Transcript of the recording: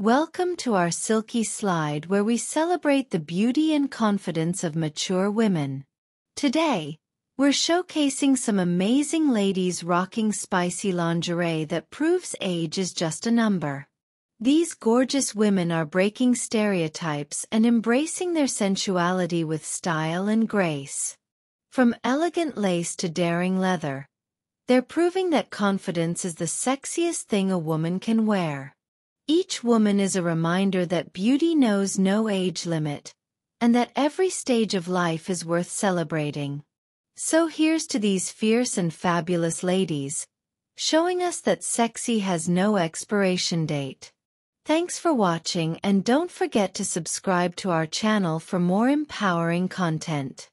Welcome to our Silky Slide where we celebrate the beauty and confidence of mature women. Today, we're showcasing some amazing ladies rocking spicy lingerie that proves age is just a number. These gorgeous women are breaking stereotypes and embracing their sensuality with style and grace. From elegant lace to daring leather, they're proving that confidence is the sexiest thing a woman can wear. Each woman is a reminder that beauty knows no age limit, and that every stage of life is worth celebrating. So here's to these fierce and fabulous ladies, showing us that sexy has no expiration date. Thanks for watching and don't forget to subscribe to our channel for more empowering content.